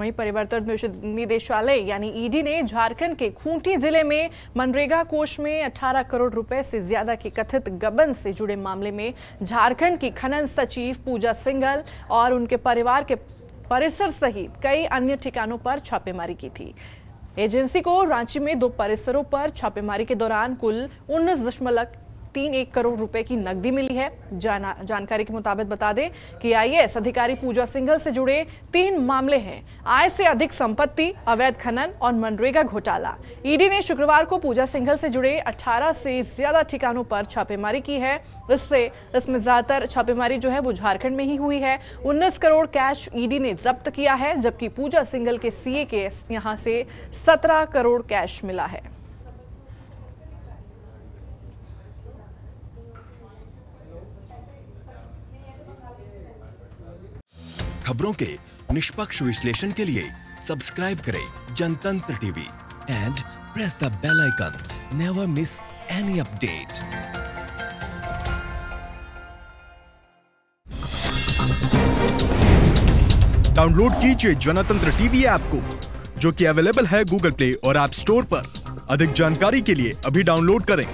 वहीं परिवर्तन निदेशालय, यानी ईडी ने झारखंड के खूंटी ज़िले में मनरेगा कोष में 18 करोड़ रुपए से ज़्यादा के कथित गबन से जुड़े मामले में झारखंड की खनन सचिव पूजा सिंघल और उनके परिवार के परिसर सहित कई अन्य ठिकानों पर छापेमारी की थी। एजेंसी को रांची में दो परिसरों पर छापेमारी के दौरान कुल उन्नीस दशमलव तीन एक करोड़ रुपए की नकदी मिली है। जाना, जानकारी के मुताबिक बता दें कि आईएएस अधिकारी पूजा सिंघल से जुड़े तीन मामले हैं। आय से अधिक संपत्ति, अवैध खनन और मनरेगा घोटाला। ईडी ने शुक्रवार को पूजा सिंघल से जुड़े 18 से ज़्यादा ठिकानों पर छापेमारी की है। इससे, इसमें ज़्यादातर छापेमारी जो है वो झारखंड में ही हुई है। उन्नीस करोड़ कैश ईडी ने जब्त किया है, जबकि पूजा सिंघल के सीए के यहाँ से सत्रह करोड़ कैश मिला है। खबरों के निष्पक्ष विश्लेषण के लिए सब्सक्राइब करें Jantantra TV and press the bell icon never miss any update download कीजिए जनतंत्र टीवी ऐप को, जो कि अवेलेबल है गूगल प्ले और ऐप स्टोर पर। अधिक जानकारी के लिए अभी डाउनलोड करें।